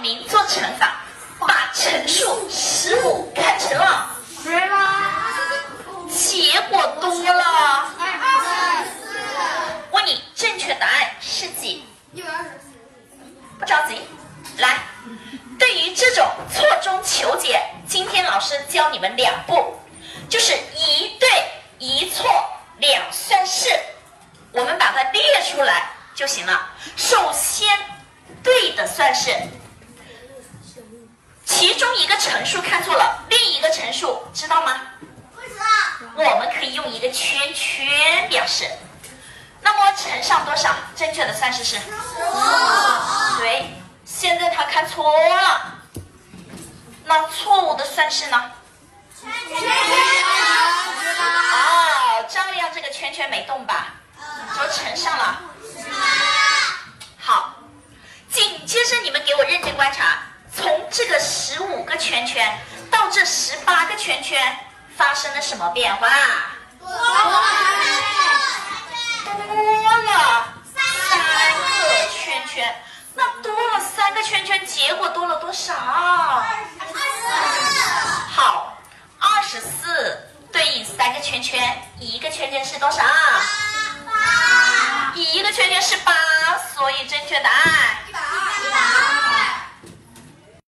明做乘法，把乘数十五看成了，对吗？结果多了。问你正确答案是几？一百二十四。不着急，来。对于这种错中求解，今天老师教你们两步，就是一对一错两算式，我们把它列出来就行了。首先，对的算式，其中一个乘数看错了，另一个乘数知道吗？不知道。我们可以用一个圈圈表示。那么乘上多少？正确的算式是十五。对。现在他看错了，那错误的算式呢？圈圈。哦，照样这个圈圈没动吧？就乘上了。好，紧接着你们给我认真观察，从这个十五个圈圈到这十八个圈圈，发生了什么变化？多了三个圈圈。那多了三个圈圈，结果多了多少？二十四。好，二十四对应三个圈圈，一个圈圈是多少？八。一个圈圈是八，所以正确答案。一百。